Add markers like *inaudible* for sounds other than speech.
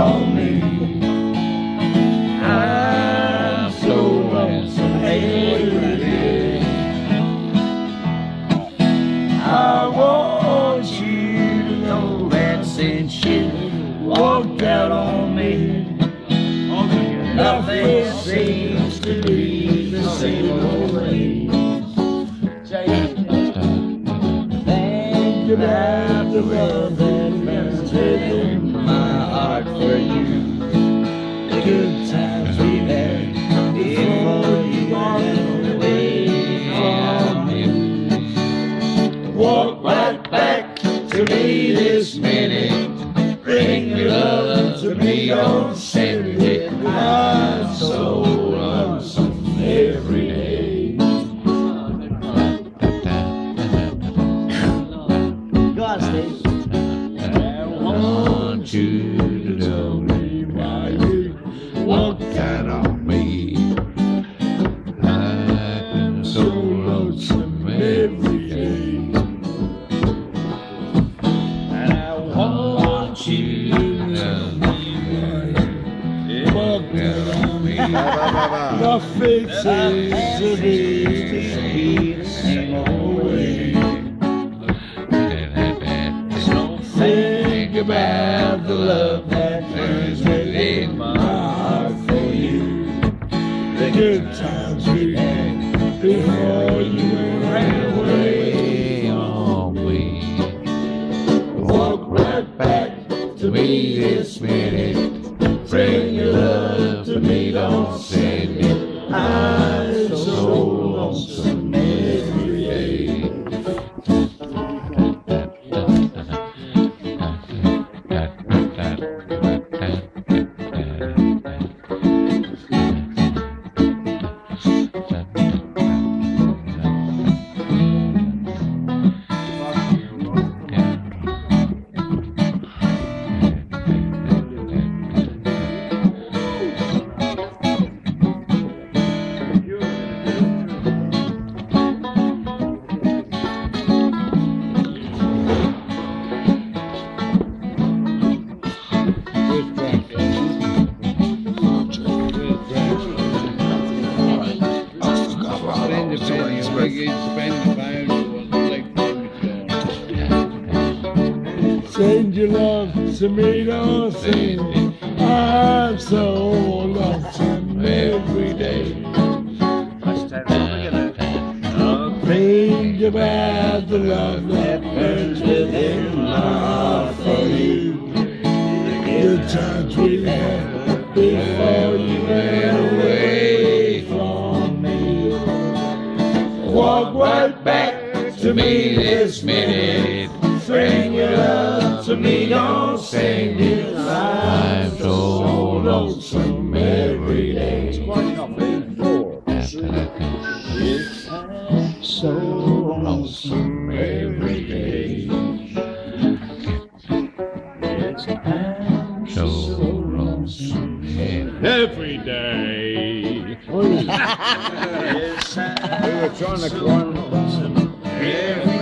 on me. I'm so day. I want you to know that since you walked out on me, nothing seems to be the same old way. This minute. Bring your love to me, send it. I'm so lonesome every day. Go on, Steve. I want me. Nothing seems to be the same old way. Don't think about the love that burns within my heart for you. The good times Bring your love to me, don't send it. I'm so lonesome every day. Spend the pennies, like you spend the pounds, like Send your love to me, don't send it. I'm so lonesome every day. Think about the love that burns to me this minute. Bring your love to me, don't send it. I'm so lonesome every day. So lonesome every day. Yes, I'm so lonesome every day. yes, *laughs* I'm We were trying to climb. Every